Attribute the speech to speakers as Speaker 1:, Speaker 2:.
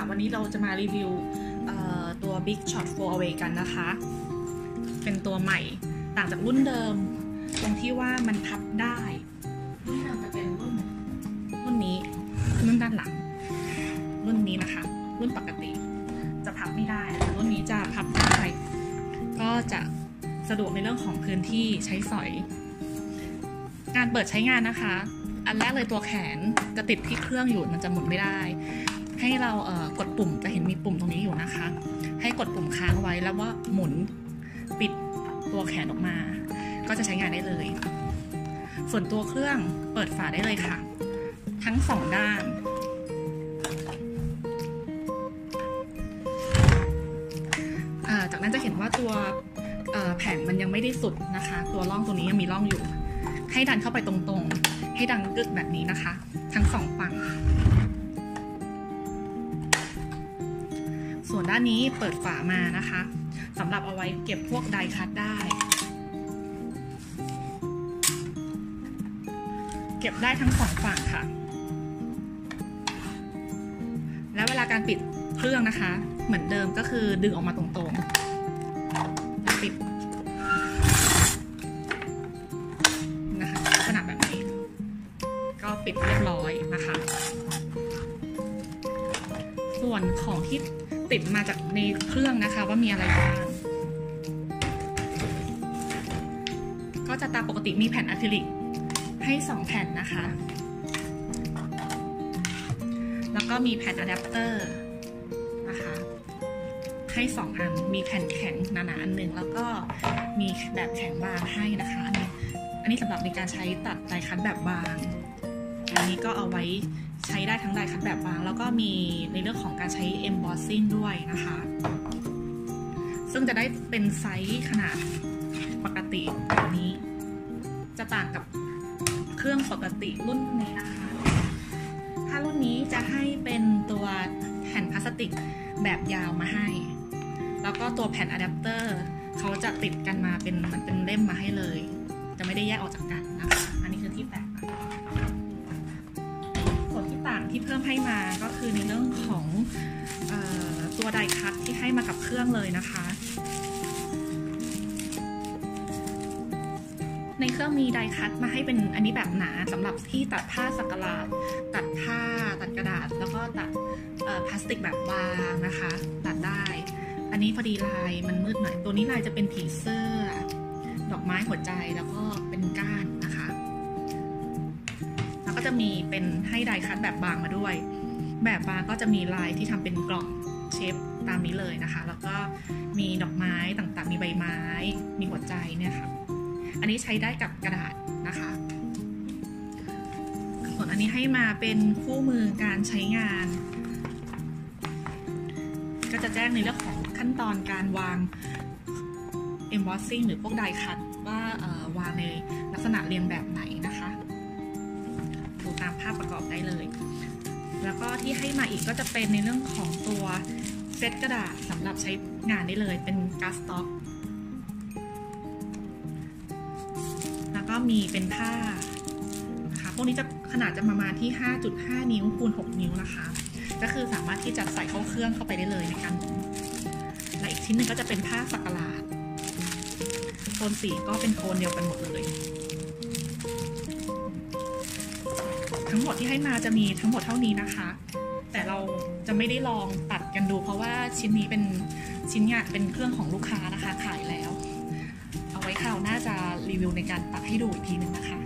Speaker 1: ค่ะ วันนี้เราจะมารีวิวตัว Big Shot 4 Away กันนะคะ เป็นตัวใหม่ต่างจากรุ่นเดิม ตรงที่ว่ามันพับได้รุ่นเดิมจะเป็นรุ่นรุ่นนี้รุ่นด้านหลัง รุ่นนี้นะคะ รุ่นปกติ จะพับไม่ได้แต่รุ่นนี้จะพับได้ ก็จะสะดวกในเรื่องของพื้นที่ใช้สอย การเปิดใช้งานนะคะ อันแรกเลยตัวแขนจะติดที่เครื่องอยู่มันจะหมุนไม่ได้ ให้เราเกดปุ่มจะเห็นมีปุ่มตรงนี้อยู่นะคะ ให้กดปุ่มค้างไว้แล้วว่าหมุนปิดตัวแขนออกมา ก็จะใช้งานได้เลย ส่วนตัวเครื่องเปิดฝาได้เลยค่ะ ทั้งสองด้านจากนั้นจะเห็นว่าตัวแผ่นมันยังไม่ได้สุดนะคะ ตัวร่องตัวนี้ยังมีร่องอยู่ ให้ดันเข้าไปตรงๆ ให้ดังกึกแบบนี้นะคะ ทั้งสองฝั่ง ส่วนด้านนี้เปิดฝามานะคะสำหรับเอาไว้เก็บพวกไดคัตได้ เก็บได้ทั้งสองฝั่งค่ะ แล้วเวลาการปิดเครื่องนะคะ เหมือนเดิมก็คือดึงออกมาตรงๆ ปิดนะคะลักษณะแบบนี้ ก็ปิดเรียบร้อยนะคะ ส่วนของที่ ติดมาจากในเครื่องนะคะว่ามีอะไรบ้าง ก็จะตามปกติมีแผ่นอะคริลิกให้ 2 แผ่นนะคะ แล้วก็มีแผ่นอะแดปเตอร์นะคะให้ 2 อัน มีแผ่นแข็งหนาๆอันหนึ่งแล้วก็มีแบบแข็งบางให้นะคะ อันนี้อันนี้สำหรับในการใช้ตัดไดคัตแบบบาง อันนี้ก็เอาไว้ใช้ได้ทั้งไดคัตแบบบาง แล้วก็มีในเรื่องของการใช้ embossing ด้วยนะคะ ซึ่งจะได้เป็นไซส์ขนาดปกติแบบนี้ จะต่างกับเครื่องปกติรุ่นนี้นะคะ ถ้ารุ่นนี้จะให้เป็นตัวแผ่นพลาสติกแบบยาวมาให้ แล้วก็ตัวแผ่นอะแดปเตอร์เขาจะติดกันมาเป็นมันเป็นเล่มมาให้เลย จะไม่ได้แยกออกจากกันนะคะ อันนี้คือที่แตก ที่เพิ่มให้มาก็คือในเรื่องของออตัวไดคัตที่ให้มากับเครื่องเลยนะคะ ในเครื่องมีไดคัตมาให้เป็นอันนี้แบบหนาสำหรับที่ตัดผ้าสักหลาด ตัดผ้าตัดกระดาษ แล้วก็ตัดพลาสติกแบบบางนะคะ ตัดได้ อันนี้พอดีลายมันมืดหน่อย ตัวนี้ลายจะเป็นผีเสื้อ ดอกไม้หัวใจแล้วก็เป็นก้านนะคะ ก็จะมีเป็นให้ไดคัตแบบบางมาด้วย แบบบางก็จะมีลายที่ทำเป็นกล่องเชฟตามนี้เลยนะคะ แล้วก็มีดอกไม้ต่างๆ มีใบไม้ มีหัวใจเนี่ยค่ะ อันนี้ใช้ได้กับกระดาษนะคะ ส่วนอันนี้ให้มาเป็นคู่มือการใช้งาน ก็จะแจ้งในเรื่องของขั้นตอนการวาง embossing หรือพวกไดคัตว่าวางในลักษณะเรียงแบบไหนนะคะ แล้วก็ที่ให้มาอีกก็จะเป็นในเรื่องของตัวเซตกระดาษสำหรับใช้งานได้เลยเป็นกาสต็อกแล้วก็มีเป็นผ้านะคะพวกนี้จะขนาดจะประมาณที่ 5.5 นิ้วคูณ 6 นิ้วนะคะ ก็คือสามารถที่จะใส่เข้าเครื่องเข้าไปได้เลยในการและอีกชิ้นหนึ่งก็จะเป็นผ้าสักหลาดโทนสีก็เป็นโทนเดียวกันหมดเลย ทั้งหมดที่ให้มาจะมีทั้งหมดเท่านี้นะคะ แต่เราจะไม่ได้ลองตัดกันดู เพราะว่าชิ้นนี้เป็นชิ้นงานเป็นเครื่องของลูกค้านะคะขายแล้ว เอาไว้คราวหน้าจะรีวิวในการตัดให้ดูอีกทีหนึ่งนะคะ